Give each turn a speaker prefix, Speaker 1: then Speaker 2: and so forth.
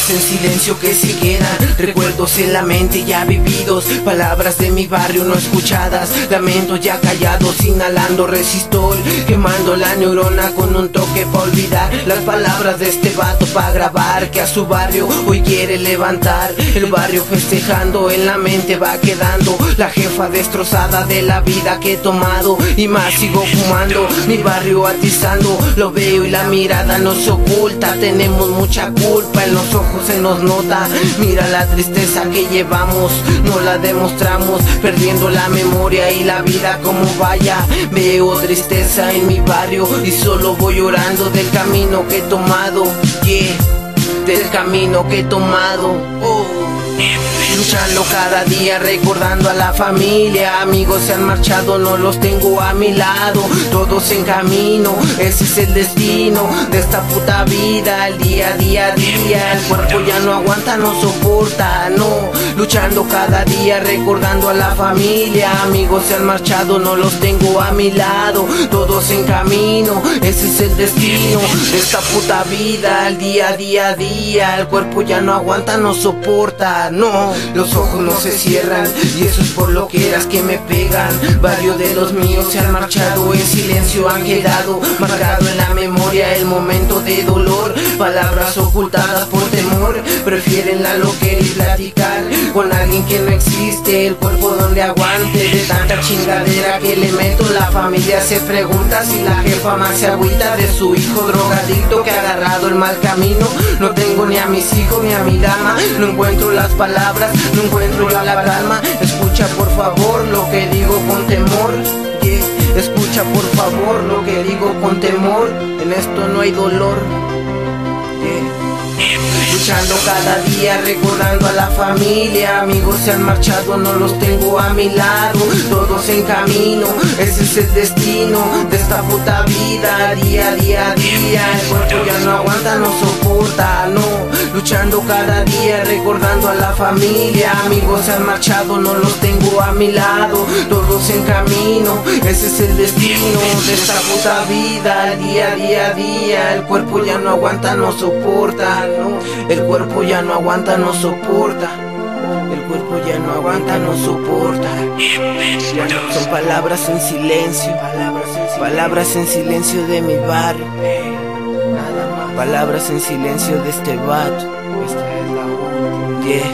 Speaker 1: silencio que se recuerdos en la mente ya vividos, palabras de mi barrio no escuchadas, lamentos ya callados, inhalando resistol, quemando la neurona con un toque para olvidar las palabras de este vato para grabar que a su barrio hoy quiere levantar, el barrio festejando en la mente va quedando, la jefa destrozada de la vida que he tomado y más sigo fumando, mi barrio atizando, lo veo y la mirada nos oculta, tenemos mucha culpa en los ojos se nos nota. Mira la tristeza que llevamos, no la demostramos, perdiendo la memoria y la vida como vaya. Veo tristeza en mi barrio y solo voy llorando del camino que he tomado. Yeah, del camino que he tomado. Oh. Luchando cada día, recordando a la familia. Amigos se han marchado, no los tengo a mi lado. Todos en camino, ese es el destino De esta puta vida, el día, día, día El cuerpo ya no aguanta, no soporta, no. Luchando cada día, recordando a la familia. Amigos se han marchado, no los tengo a mi lado. Todos en camino, ese es el destino De esta puta vida, el día, día, día El cuerpo ya no aguanta, no soporta, no los ojos no se cierran y eso es por lo que eras que me pegan. Varios de los míos se han marchado, en silencio han quedado, marcado en la memoria el momento de dolor. Palabras ocultadas por temor, prefieren la loquera y platicar con alguien que no existe. El cuerpo donde aguante de tanta chingadera que le meto. La familia se pregunta si la jefa más se agüita de su hijo drogadicto que ha agarrado el mal camino. No tengo ni a mis hijos ni a mi dama, no encuentro las palabras no encuentro la calma. Escucha por favor lo que digo con temor. Escucha por favor lo que digo con temor. En esto no hay dolor. Cada día, recordando a la familia. Amigos se han marchado, no los tengo a mi lado. Todos en camino, ese es el destino De esta puta vida, día, día, día El cuerpo ya no aguanta, no soporta, no Luchando cada día, recordando a la familia. Amigos se han marchado, no los tengo a mi lado. Todos en camino, ese es el destino De esta puta vida, día, día, día El cuerpo ya no aguanta, no soporta, no El cuerpo ya no aguanta, no soporta. El cuerpo ya no aguanta, no soporta. son palabras en silencio, palabras en silencio de mi barrio palabras en silencio de este vato. Esta es la última.